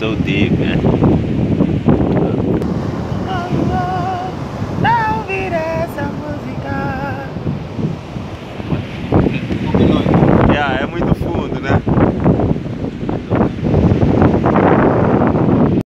so deep man.